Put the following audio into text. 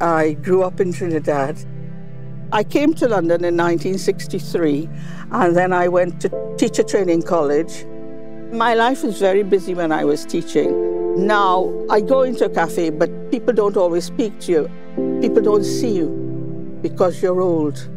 I grew up in Trinidad. I came to London in 1963 and then I went to teacher training college. My life was very busy when I was teaching. Now I go into a cafe, but people don't always speak to you. People don't see you because you're old.